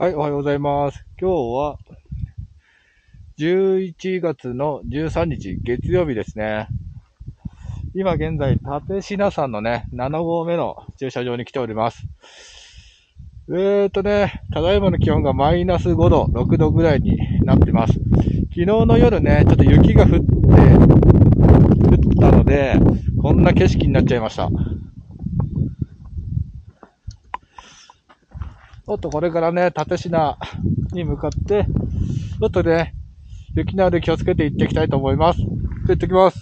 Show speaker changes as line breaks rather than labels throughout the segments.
はい、おはようございます。今日は、11月の13日、月曜日ですね。今現在、立品山のね、7号目の駐車場に来ております。えーとね、ただいまの気温がマイナス5度、6度ぐらいになってます。昨日の夜ね、ちょっと雪が降って、降ったので、こんな景色になっちゃいました。ちょっとこれからね、立品に向かって、ちょっとね、雪なので気をつけて行っていきたいと思います。じゃあ行ってきます。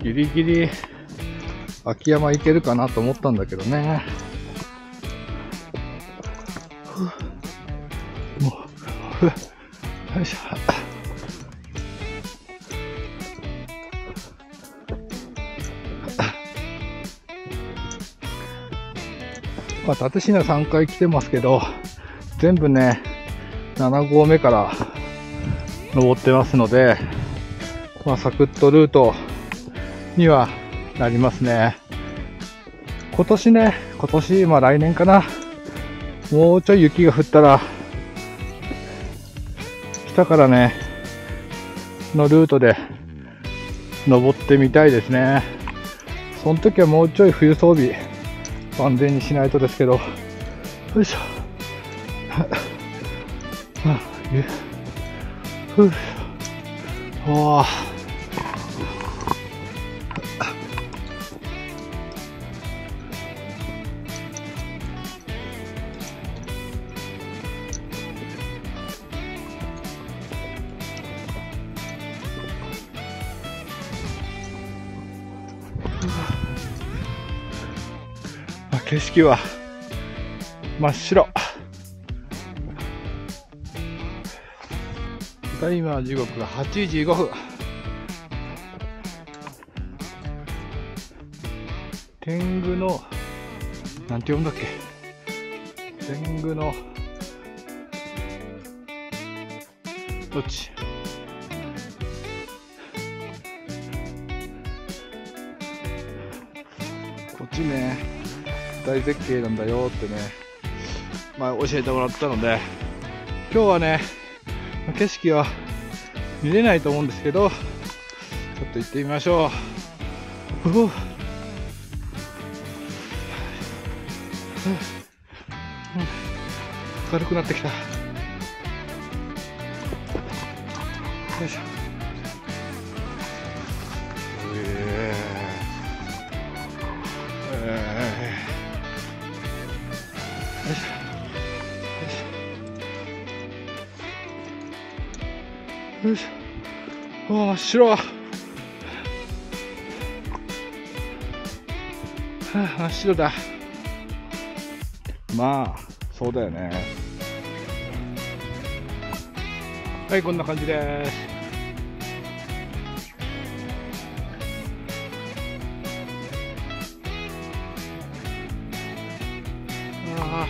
ギリギリ、秋山行けるかなと思ったんだけどね。もうよいしょ。まあ、立品3回来てますけど、全部ね、7合目から登ってますので、まあ、サクッとルートにはなりますね。今年ね、今年、まあ来年かな。もうちょい雪が降ったら、北からね、のルートで登ってみたいですね。その時はもうちょい冬装備万全にしないとですけど。よいしょ。あゆふぅおー景色は真っ白。ただいま時刻が8時5分。天狗の、なんて読んだっけ？天狗の、どっち？こっちね、大絶景なんだよってね、まあ教えてもらったので、今日はね、景色は見れないと思うんですけど、ちょっと行ってみましょう。ふう軽くなってきた。よいしょ。ょ。おー、真っ白。はあ、真っ白だ。まあ、そうだよね。はい、こんな感じです。ああ、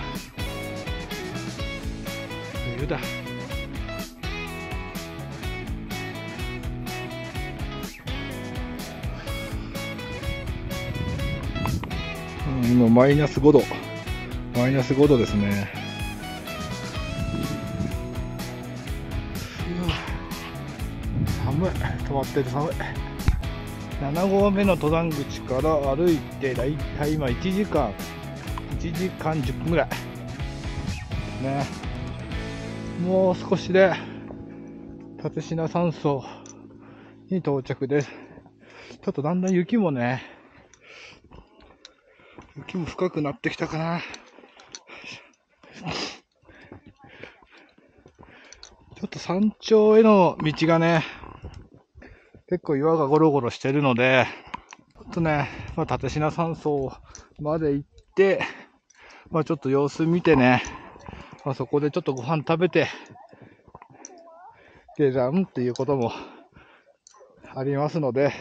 冬だ。今マイナス5度。マイナス5度ですね。寒い。止まってる寒い。7合目の登山口から歩いて、だいたい今1時間、1時間10分ぐらい。ね。もう少しで、立品山荘に到着です。ちょっとだんだん雪もね、雪も深くなってきたかな。ちょっと山頂への道がね、結構岩がゴロゴロしてるので、ちょっとね、まあ、立品山荘まで行って、まあ、ちょっと様子見てね、まあ、そこでちょっとご飯食べて、下山っていうこともありますので、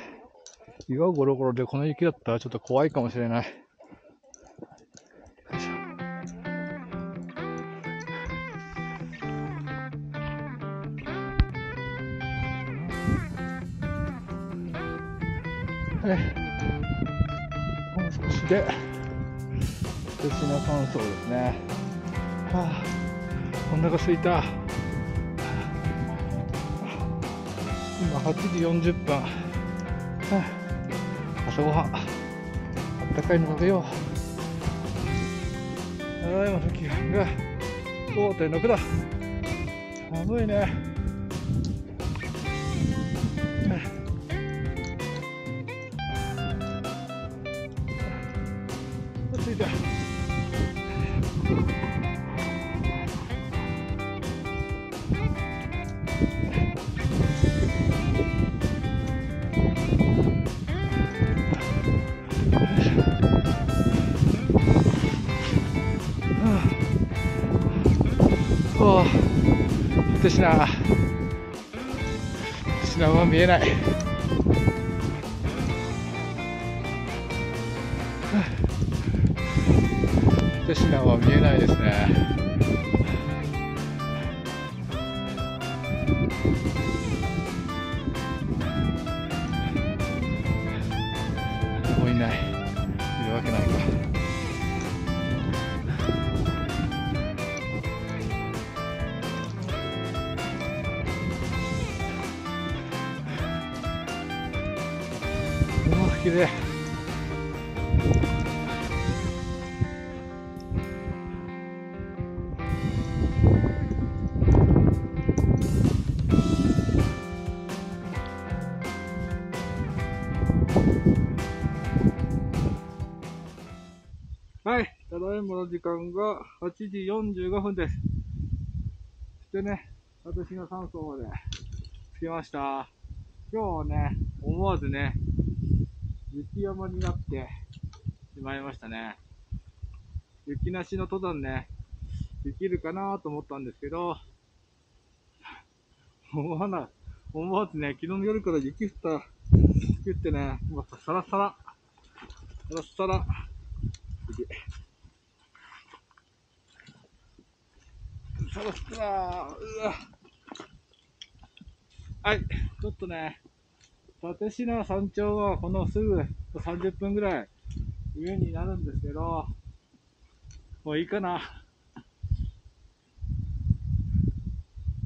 岩ゴロゴロでこの雪だったらちょっと怖いかもしれない。鉄品山荘ですね。はあ、お腹すいた。今8時40分。はあ、朝ごはん。あったかいの食べよう。ただいまの気温が5.6度。寒いね。おお、私な、私なは見えない。ただいまの時間が8時45分です。そしてね、私が酸素まで着きました。今日はね、思わずね、雪山になってしまいましたね。雪なしの登山ね、できるかなと思ったんですけど、思わない。思わずね、昨日の夜から雪降った、降ってね、もうサラサラ、サラサラ、サラサラ、うわ。はい、ちょっとね、立品山頂はこのすぐ30分ぐらい上になるんですけど、もういいかな。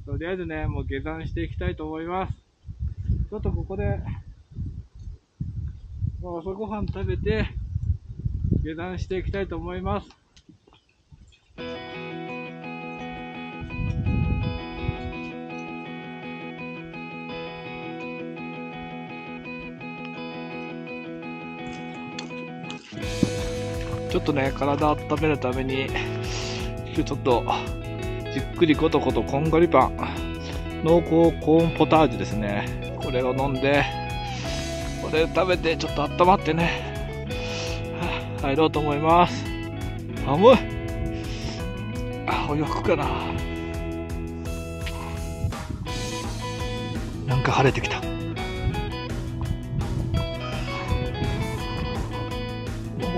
とりあえずね、もう下山していきたいと思います。ちょっとここで、朝ごはん食べて、下山していきたいと思います。ちょっとね、体温めるために、ちょっと、じっくりコトコトこんがりパン、濃厚コーンポタージュですね。これを飲んで、これ食べてちょっと温まってね、入ろうと思います。寒いあ、お洋服かな。なんか晴れてきた。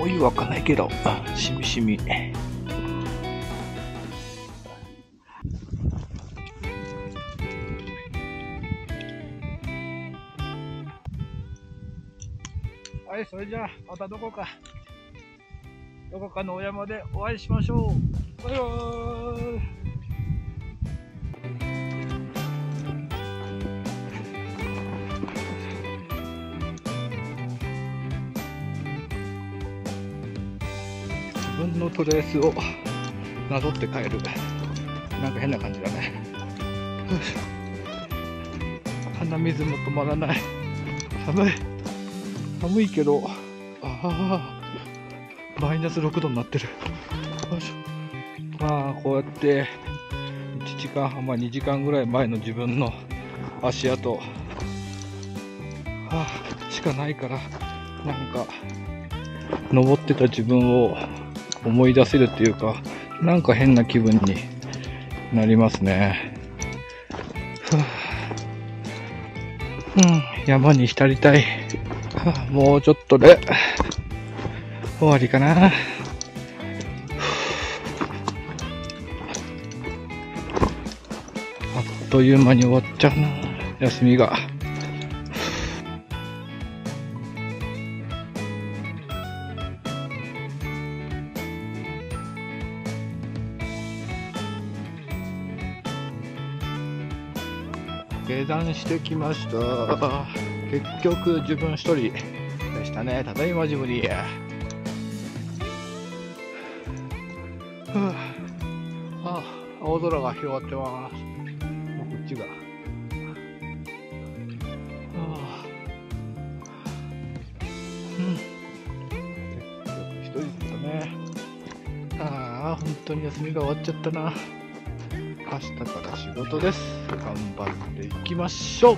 もういいわかんないけど、しみしみ。はい、それじゃあ、またどこか。どこかのお山でお会いしましょう。バイバーイ。トレースをなぞって帰る。なんか変な感じだね。鼻水も止まらない。寒い。寒いけど、ああ。マイナス6度になってる。まあ、こうやって、1時間半、まあ2時間ぐらい前の自分の足跡、はあ、しかないから、なんか、登ってた自分を思い出せるっていうか、なんか変な気分になりますね。うん、山に浸りたい。もうちょっとで、終わりかな。あっという間に終わっちゃうな。休みが。断してきました。結局自分一人でしたね。ただいまジブリ。はあ、青空が広がってます。もうこっちが。あ、うん。結局一人だったね。ああ、本当に休みが終わっちゃったな。明日から仕事です。頑張っていきましょう。